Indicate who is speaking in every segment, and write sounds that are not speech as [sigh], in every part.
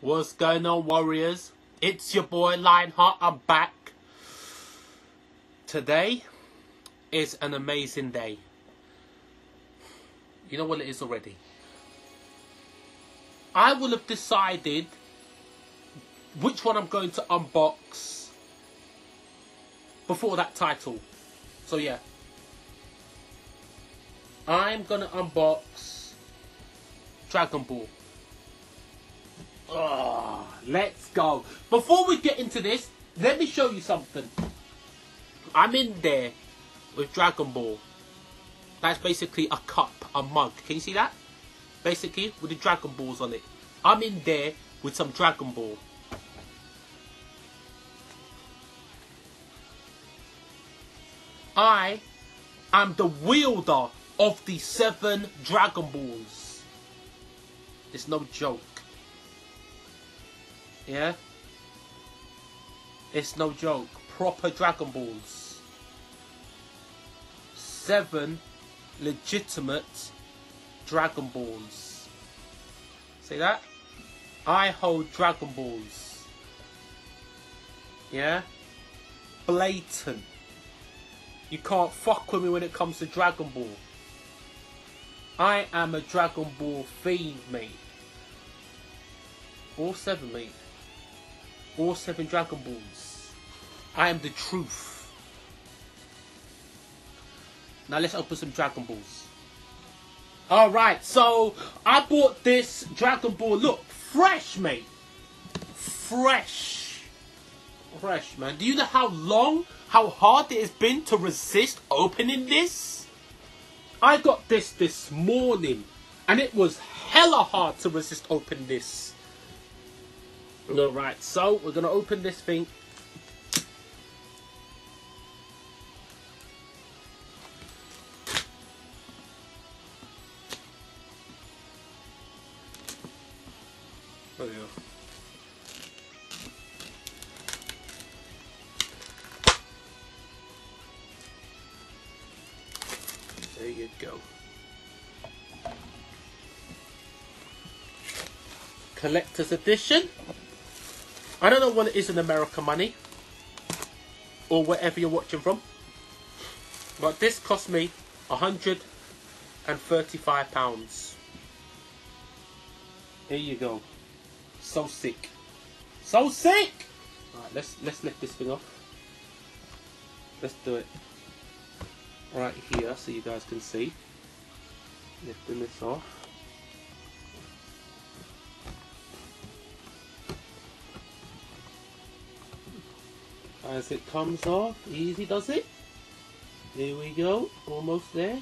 Speaker 1: What's going on, Warriors? It's your boy Lionheart. I'm back. Today is an amazing day. You know what it is already. I will have decided which one I'm going to unbox before that title. So yeah. I'm gonna unbox Dragon Ball. Oh, let's go. Before we get into this, let me show you something. I'm in there with Dragon Ball. That's basically a cup, a mug. Can you see that? Basically, with the Dragon Balls on it. I'm in there with some Dragon Ball. I am the wielder of the seven Dragon Balls. It's no joke. Yeah? It's no joke. Proper Dragon Balls. Seven legitimate Dragon Balls. See that? I hold Dragon Balls. Yeah? Blatant. You can't fuck with me when it comes to Dragon Ball. I am a Dragon Ball fiend, mate. All seven, mate. All seven Dragon Balls. I am the truth. Now let's open some Dragon Balls. Alright, so I bought this Dragon Ball. Look, fresh, mate. Fresh. Fresh, man. Do you know how long, how hard it has been to resist opening this? I got this this morning, and it was hella hard to resist opening this. Alright, so we're going to open this thing. Oh, there you There you go. Collector's edition. I don't know what it is in America money or wherever you're watching from, but this cost me a hundred and thirty-five pounds. Here you go. So sick. So sick! Alright, let's let's lift this thing off. Let's do it. Right here so you guys can see. Lifting this off. As it comes off, easy does it. Here we go, almost there.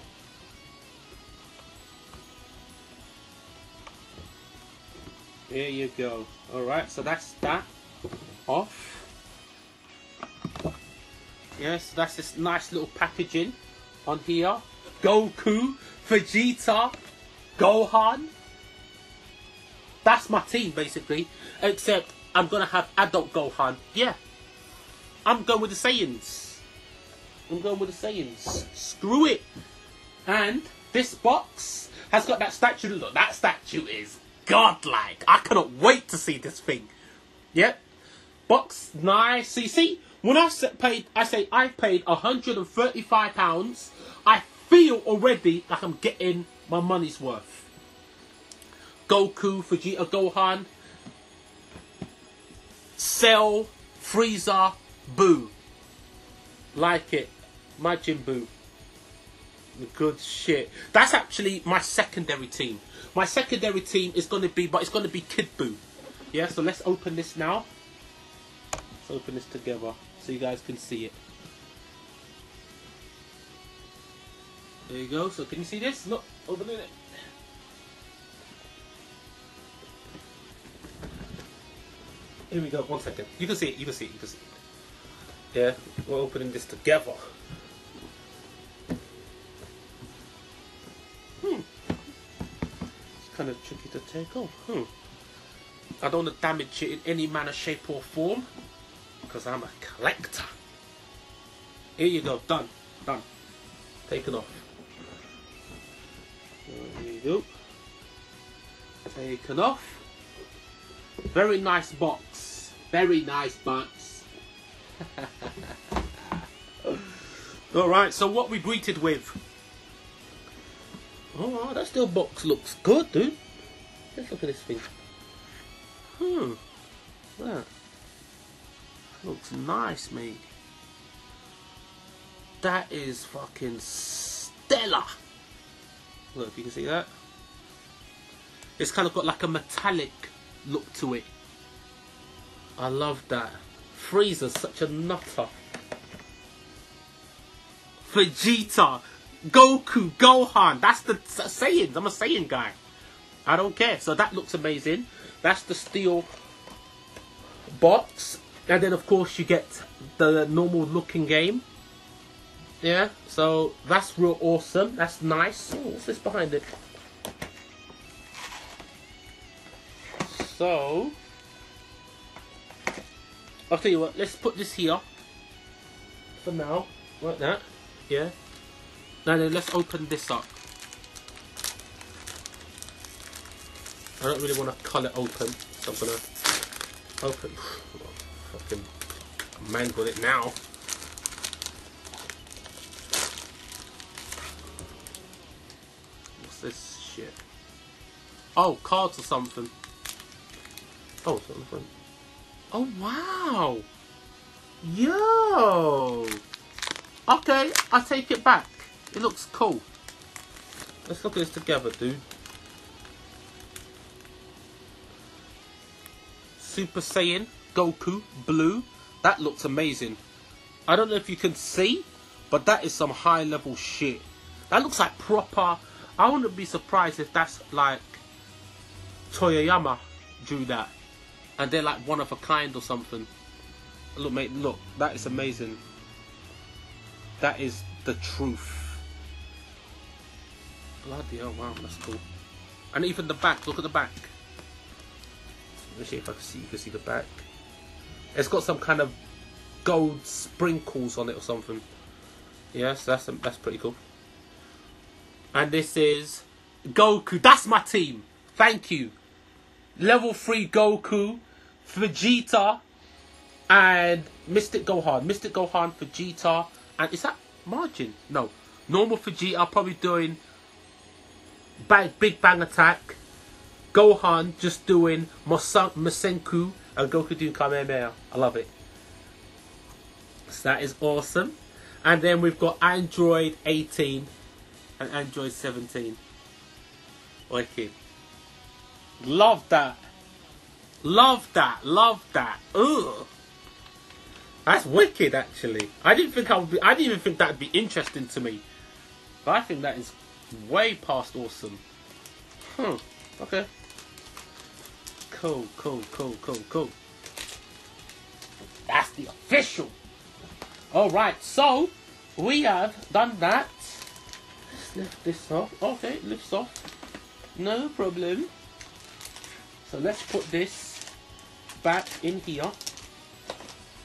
Speaker 1: There you go. Alright, so that's that off. Yes, that's this nice little packaging on here. Goku, Vegeta, Gohan. That's my team, basically. Except I'm going to have adult Gohan. Yeah. I'm going with the Saiyans. I'm going with the Saiyans. Screw it. And this box has got that statue. Look, that statue is godlike. I cannot wait to see this thing. Yep. Box 9cc when I paid, I say I paid 135 pounds. I feel already like I'm getting my money's worth. Goku, Vegeta, Gohan, Cell, Frieza, Buu. Like it. Majin Buu. Good shit. That's actually my secondary team. My secondary team is to be, but it's to be Kid Buu. Yeah, so let's open this now. Let's open this together so you guys can see it. There you go. So can you see this? Look, opening it. Here we go. One second. You can see it. You can see it. You can see it. Yeah, we're opening this together. Hmm. It's kind of tricky to take off. Hmm. I don't want to damage it in any manner, shape, or form because I'm a collector. Here you go. Done. Done. Taken off. you go. Taken off. Very nice box. Very nice box. [laughs] Alright, so what we greeted with. Oh, that still box looks good, dude. Let's look at this thing. Hmm. That looks nice, mate. That is fucking stellar. Look, if you can see that. It's kind of got like a metallic look to it. I love that. Frieza's such a nutter. Vegeta, Goku, Gohan. That's the Saiyans. I'm a Saiyan guy. I don't care. So that looks amazing. That's the steel box. And then, of course, you get the normal looking game. Yeah, so that's real awesome. That's nice. Oh, what's this behind it? So, I'll tell you what, let's put this here for now, like that, yeah. Now then, let's open this up. I don't really want to cut it open, so I'm gonna open. Fucking mangle it now. What's this shit? Oh, cards or something. Oh, front. Oh, wow! Yo! Okay, I take it back. It looks cool. Let's look at this together, dude. Super Saiyan Goku Blue. That looks amazing. I don't know if you can see, but that is some high level shit. That looks like proper. I wouldn't be surprised if that's like Toriyama drew that, and they're like one of a kind or something. Look, mate, look, that is amazing. That is the truth. Bloody hell, wow, that's cool. And even the back, look at the back. Let me see if I can see, you can see the back. It's got some kind of gold sprinkles on it or something. Yes, that's that's pretty cool. And this is Goku. That's my team. Thank you. Level 3 Goku, Vegeta, and Mystic Gohan. Mystic Gohan, Vegeta, and is that Majin? No. Normal Vegeta, probably doing Big Bang Attack. Gohan just doing Masen- Masenko, and Goku doing Kamehameha. I love it. So that is awesome. And then we've got Android 18 and Android 17. Wicked. Love that. Love that. Love that. Ugh. That's wicked, actually. I didn't think I would be. I didn't even think that'd be interesting to me. But I think that is way past awesome. Hmm. Okay. Cool. Cool. Cool. Cool. Cool. That's the official. All right. So we have done that. Let's lift this off. Okay, lifts off. No problem. So let's put this back in here.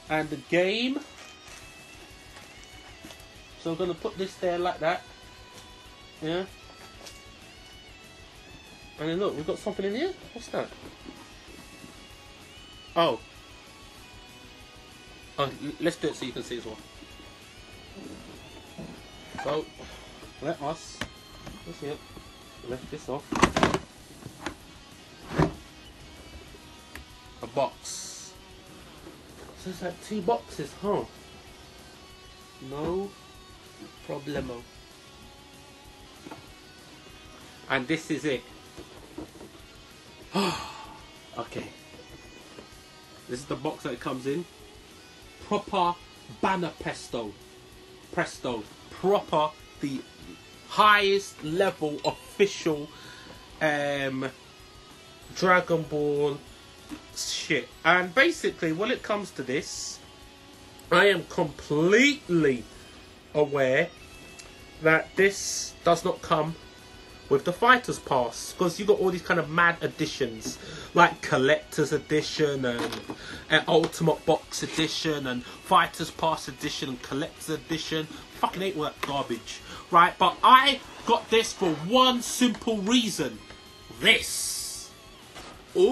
Speaker 1: And the game. So I'm going to put this there like that. Yeah. And then look, we've got something in here. What's that? Oh. Oh, let's do it so you can see as well. So, let us, let's see it, lift this off. A box. So it's like two boxes, huh? No problemo. And this is it. [gasps] okay. This is the box that it comes in. Proper Banpresto. Presto. Proper the highest level official um Dragon Ball shit. And basically when it comes to this, I am completely aware that this does not come with the fighters pass because you got all these kind of mad editions like collector's edition and, ultimate box edition and fighters pass edition and collector's edition fucking hate that garbage right? But I got this for one simple reason. This. Ooh,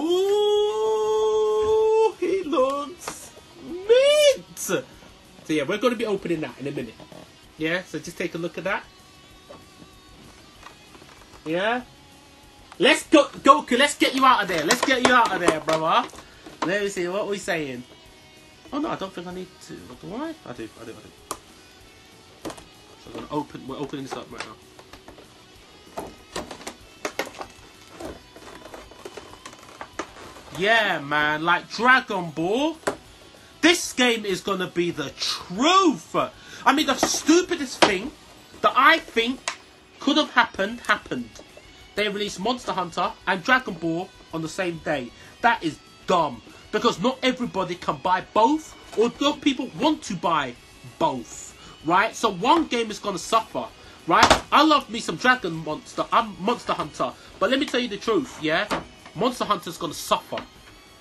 Speaker 1: he looks mint. So yeah, we're going to be opening that in a minute. Yeah, so just take a look at that. Yeah. Let's go, Goku. Let's get you out of there. Let's get you out of there, brother. Let me see what we saying. Oh no, I don't think I need to. Do I? I do. I do. I do. So I'm gonna open. We're opening this up right now. Yeah, man. Like Dragon Ball. This game is gonna be the truth. I mean, the stupidest thing that I think could have happened happened. They released Monster Hunter and Dragon Ball on the same day. That is dumb because not everybody can buy both, or don't people want to buy both, right? So one game is gonna suffer, right? I love me some Dragon Monster, I'm Monster Hunter, but let me tell you the truth, yeah. Monster Hunter's gonna suffer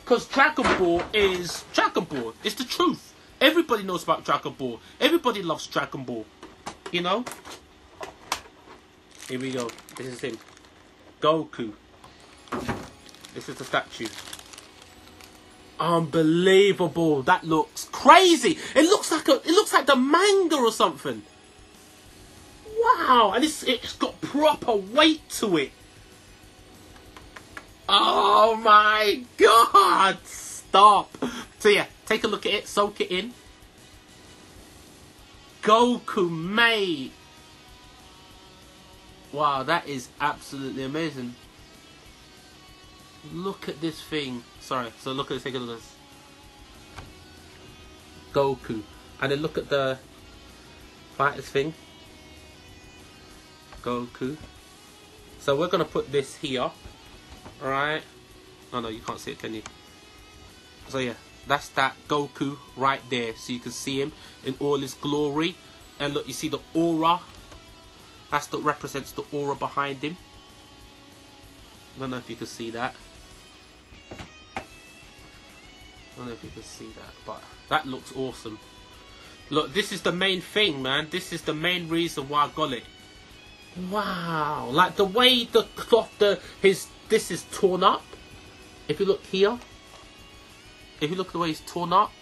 Speaker 1: because Dragon Ball is Dragon Ball. It's the truth. Everybody knows about Dragon Ball. Everybody loves Dragon Ball. You know? Here we go. This is him. Goku. This is the statue. Unbelievable. That looks crazy. It looks like a it looks like the manga or something. Wow, and it's it's got proper weight to it. Oh my god! Stop. So yeah, take a look at it, soak it in. Goku, mate. Wow, that is absolutely amazing. Look at this thing. Sorry, so look at this, take a look at this. Goku. And then look at the fighters thing. Goku. So we're gonna put this here. Alright. Oh no, you can't see it, can you? So yeah, that's that Goku right there. So you can see him in all his glory. And look, you see the aura. That's that represents the aura behind him. I don't know if you can see that. I don't know if you can see that, but that looks awesome. Look, this is the main thing, man. This is the main reason why I got it. Wow, like the way the cloth, the his this is torn up. If you look here, if you look at the way it's torn up,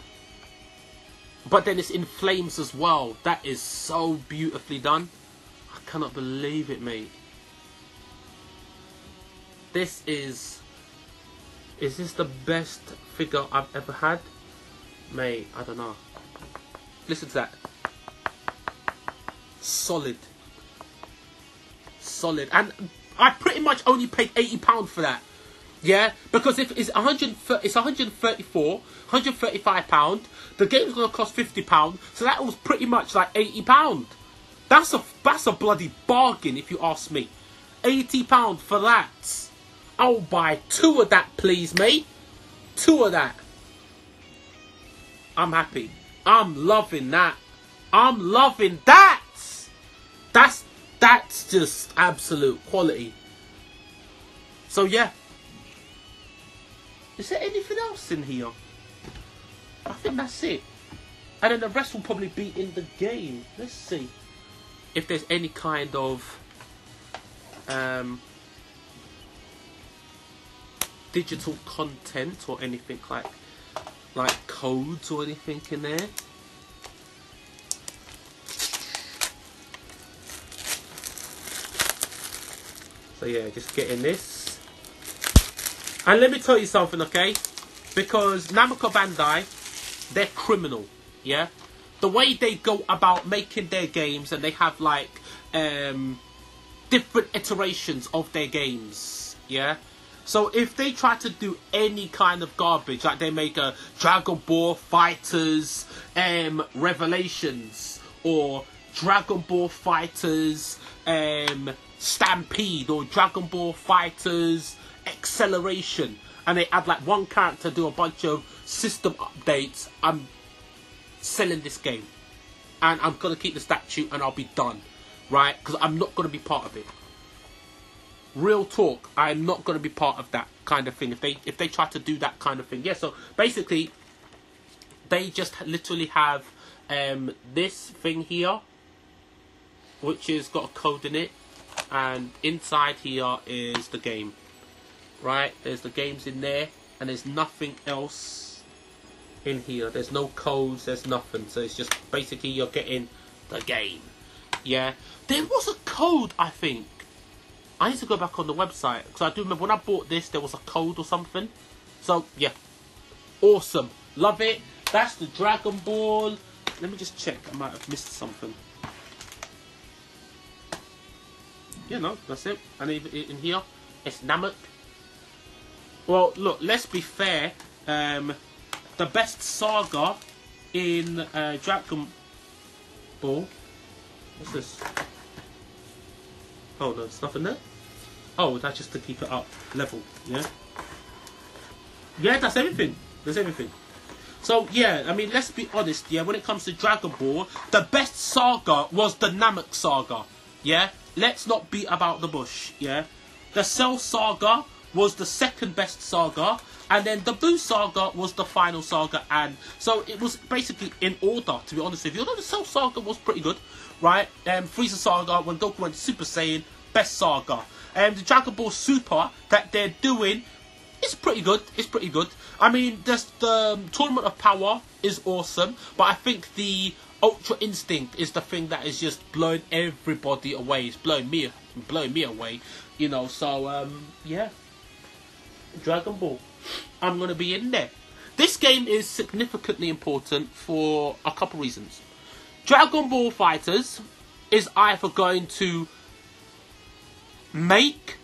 Speaker 1: but then it's in flames as well. That is so beautifully done. I cannot believe it, mate. This is. Is this the best figure I've ever had? Mate, I don't know. Listen to that. Solid. Solid. And I pretty much only paid £80 for that. Yeah, because if it's 130, it's 134, 135 pound. The game's gonna cost 50 pound, so that was pretty much like 80 pound. That's a that's a bloody bargain if you ask me. 80 pound for that. I'll buy two of that, please, mate. Two of that. I'm happy. I'm loving that. I'm loving that. That's that's just absolute quality. So yeah, is there anything else in here? I think that's it. And then the rest will probably be in the game. Let's see if there's any kind of um, digital content or anything like like codes or anything in there. So yeah, just getting this. And let me tell you something, okay? Because Namco Bandai, they're criminal, yeah? The way they go about making their games and they have like um, different iterations of their games, yeah? So if they try to do any kind of garbage, like they make a Dragon Ball FighterZ um, Revelations or Dragon Ball FighterZ um, Stampede or Dragon Ball FighterZ acceleration and they add like one character do a bunch of system updates i'm selling this game. And i'm gonna keep the statue and i'll be done. Right? Because i'm not gonna be part of it. Real talk i'm not gonna be part of that kind of thing. If they if they try to do that kind of thing. Yeah so basically they just literally have um this thing here which has got a code in it, and inside here is the game. Right, there's the games in there, and there's nothing else in here. There's no codes, there's nothing. So it's just basically you're getting the game. Yeah, there was a code, I think. I need to go back on the website because I do remember when I bought this, there was a code or something. So yeah, awesome, love it. That's the Dragon Ball. Let me just check. I might have missed something. Yeah, no, that's it. And even in here, it's Namek. Well, look, let's be fair. Um, the best saga in uh, Dragon Ball. What's this? Oh, there's nothing there. Oh, that's just to keep it up level. Yeah. Yeah, that's everything. That's everything. So yeah, I mean, let's be honest. Yeah, when it comes to Dragon Ball, the best saga was the Namek saga. Yeah, let's not beat about the bush. Yeah, the Cell saga was the second best saga, and then the Buu saga was the final saga. And so it was basically in order. To be honest with you, although the Cell saga was pretty good, right? Um, Frieza saga when Goku went Super Saiyan, best saga. And um, the Dragon Ball Super that they're doing it's pretty good. It's pretty good. I mean, just the um, tournament of power is awesome, but I think the Ultra Instinct is the thing that is just blowing everybody away. It's blowing me, blowing me away. You know. So um, yeah, Dragon Ball. I'm gonna be in there. This game is significantly important for a couple reasons. Dragon Ball FighterZ is either going to make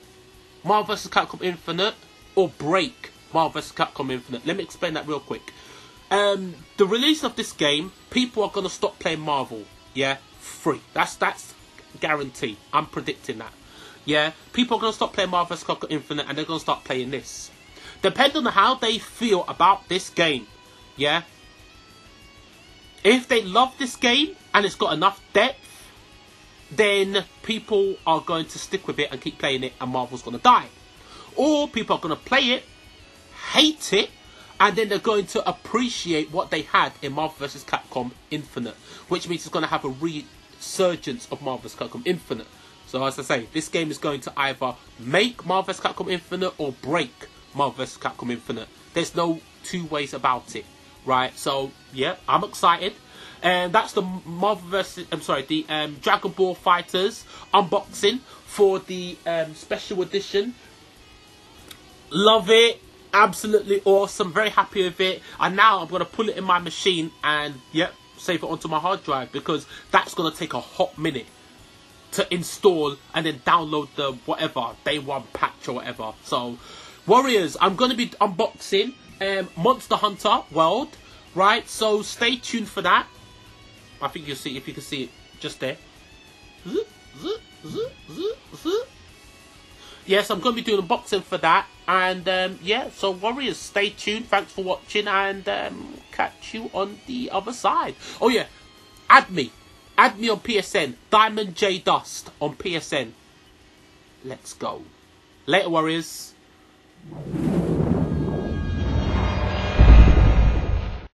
Speaker 1: Marvel vs. Capcom Infinite or break Marvel vs. Capcom Infinite. Let me explain that real quick. Um, the release of this game, people are gonna stop playing Marvel. Yeah, free. That's that's guarantee. I'm predicting that. Yeah, people are gonna stop playing Marvel vs. Capcom Infinite and they're gonna start playing this. Depending on how they feel about this game. Yeah. If they love this game and it's got enough depth, then people are going to stick with it and keep playing it, and Marvel's gonna die or people are going to play it, hate it, and then they're going to appreciate what they had in Marvel vs. Capcom Infinite, which means it's going to have a resurgence of Marvel vs. Capcom Infinite. So as I say, this game is going to either make Marvel vs. Capcom Infinite or break Marvel vs. Capcom Infinite. There's no two ways about it, right? So yeah, I'm excited. And that's the Marvel vs. I'm sorry, the um, Dragon Ball FighterZ unboxing for the um, special edition Love it. Absolutely awesome. Very happy with it. And now I'm going to pull it in my machine and, yep, save it onto my hard drive because that's going to take a hot minute to install and then download the whatever day one patch or whatever. So, Warriors, I'm going to be unboxing um, Monster Hunter World, right? So stay tuned for that. I think you'll see if you can see it just there. Yes, I'm going to be doing unboxing for that. And um, yeah, so Warriors, stay tuned. Thanks for watching, and um, catch you on the other side. Oh yeah, add me, add me on PSN. Diamond J Dust on PSN. Let's go. Later, Warriors. Thank you.